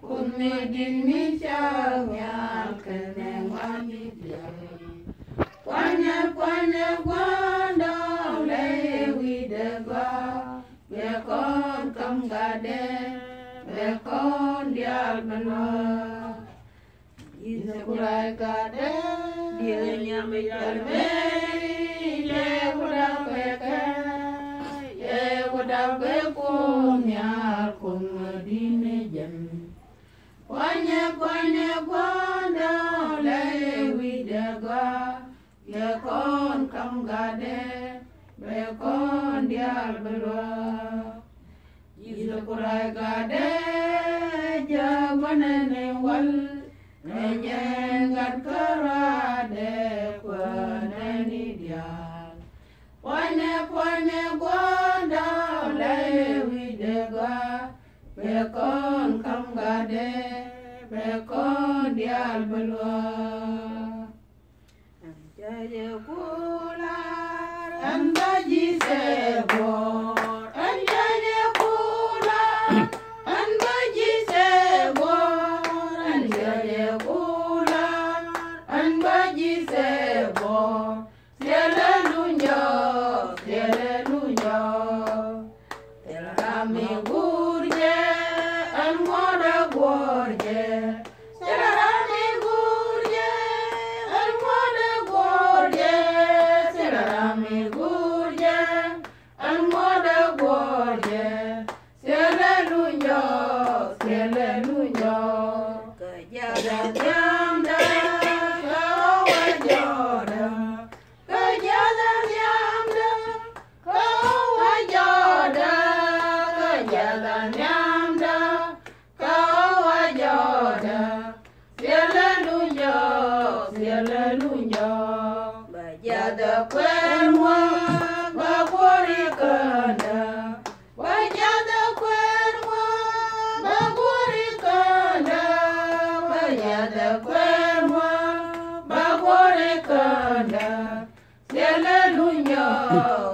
kumidin mi chawya kene wani dai kwanya kwanya gwanda le wide gwa be kon kam gade dia nyame jalme kwanya kwanya gwanda le wide gwa. Ye kon kam gade be kon dial bana Isa kurai gade jamanene wal Bekon dial belwa Jaje kular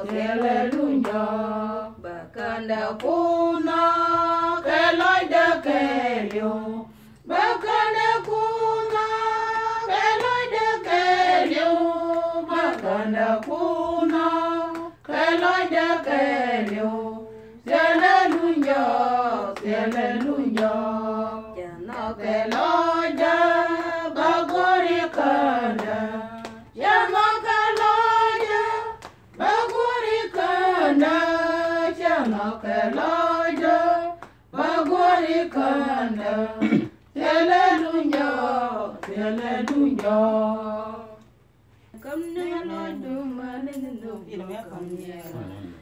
Siele lunyo Bakanda kuna lunyo Come near Lord, do man in the no come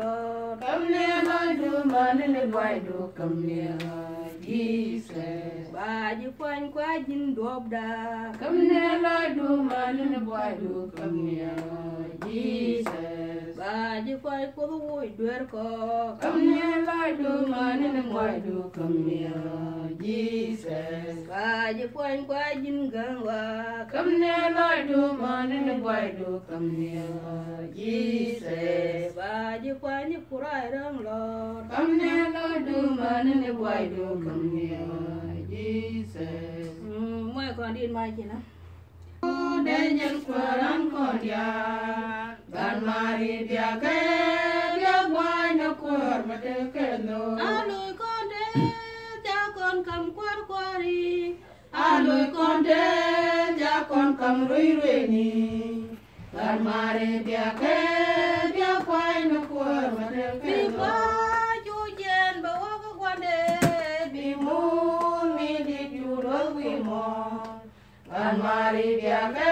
nene bwaido kamne jise baji fany kwa jin dobda kamne la do manene bwaido kamne jise và đi quay cô vui đuôi có cầm nhẹ lại đường mà nên ngoài đường cầm nhẹ Jesus. Và đi quay quay dinh gần và cầm nhẹ lại đường mà nên ngoài đường cầm nhẹ Jesus. Ba đi quay như cô rai răng lo cầm nhẹ lai đường mà nên ngoài đường cầm nhẹ Jesus. Mày còn đi mai chị nào Denyen kwaran kodia Gan mari dia ke dia gwai na kwar mate Alui con đê, cha con cầm quát quari. Alui konde ja kon kam rui rui ni Gan mari dia ke an mari bia me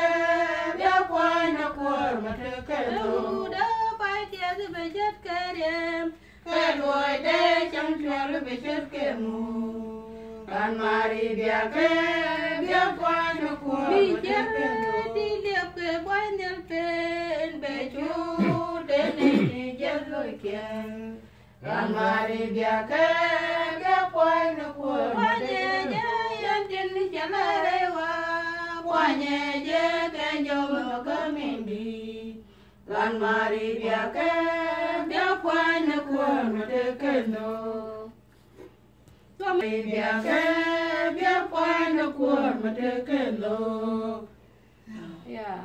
bia kwa na kwa matakalo da pai tia de bejet kerem ke loy de chang chal bejet ke mu an mari bia ke bia kwa na kwa matakalo di le ke boy nel pen be chu de ne ne jel loy ke an mari bia ke bia kwa na Lan mari biake bia poy na kuor matekendo Mari biake bia poy na kuor matekendo Yeah.